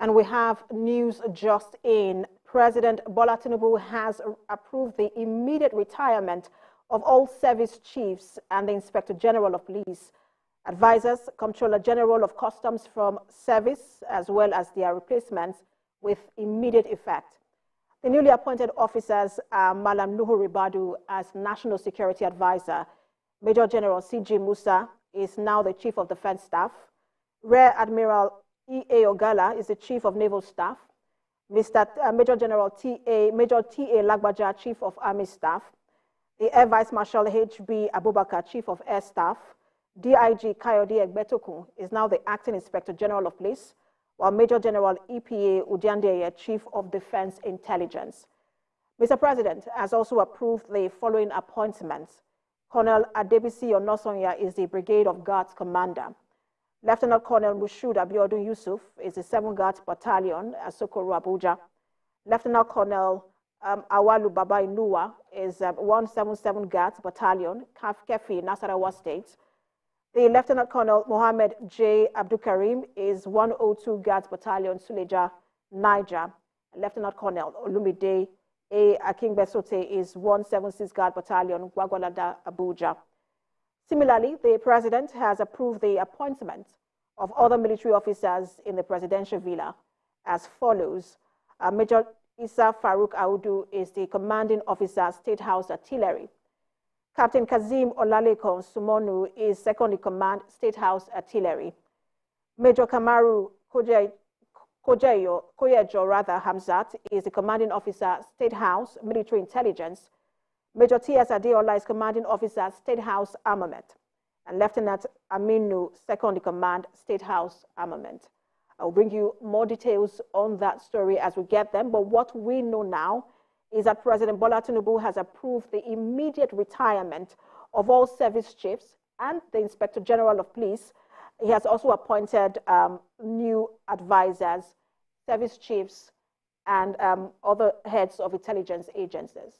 And we have news just in. President Bola Tinubu has approved the immediate retirement of all service chiefs and the Inspector General of Police, advisors, Comptroller General of Customs from service, as well as their replacements with immediate effect. The newly appointed officers are Malam Nuhu Ribadu as National Security Advisor. Major General C.G. Musa is now the Chief of Defense Staff. Rear Admiral E.A. Ogalla is the Chief of Naval Staff. Mr. Uh, Major General T.A. Major T.A. Lagbaja, Chief of Army Staff. The Air Vice Marshal H.B. Abubakar, Chief of Air Staff. DIG Kayode Egbetokun is now the Acting Inspector General of Police, while Major General EPA Undiendeye, Chief of Defense Intelligence. Mr. President has also approved the following appointments. Colonel Adebisi Onasanya is the Brigade of Guards Commander. Lieutenant Colonel Mushud Abiodun Yusuf is the 7th Guards Battalion at Sokoro, Abuja. Lieutenant Colonel um, Auwalu Baba Inuwa is um, 177 Guards Battalion, Keffi, Nasarawa State. The Lieutenant Colonel Mohammed J. Abdulkarim is 102 Guards Battalion, Suleja, Niger. Lieutenant Colonel Olumide A. Akingbesote is 176 Guard Battalion, Gwagwalada, Abuja. Similarly, the President has approved the appointment of other military officers in the presidential villa as follows. Uh, Major Isa Farouk Audu is the commanding officer, State House Artillery. Captain Kazim Olalekan Sunmonu is second in command, State House Artillery. Major Kamaru Koyejo rather Hamzat is the commanding officer, State House Military Intelligence. Major T.S. Adeola is commanding officer, State House Armament, and Lieutenant Aminu, second in command, State House Armament. I will bring you more details on that story as we get them, but what we know now is that President Bola Tinubu has approved the immediate retirement of all service chiefs and the Inspector General of Police. He has also appointed um, new advisors, service chiefs, and um, other heads of intelligence agencies.